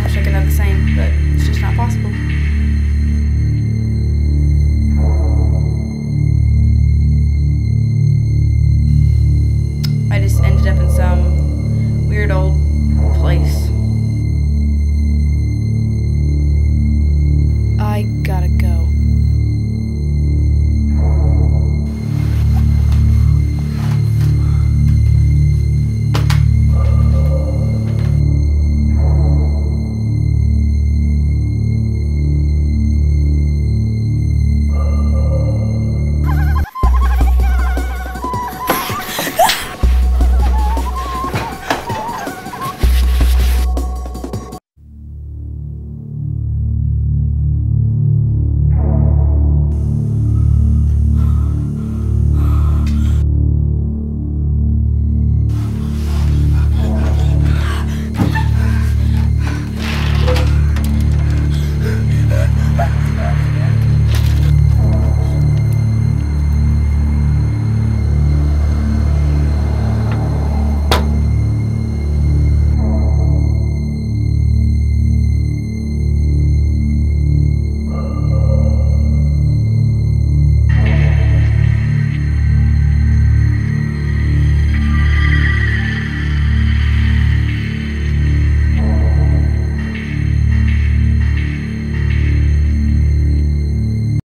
I wish I could have the same, but it's just not possible.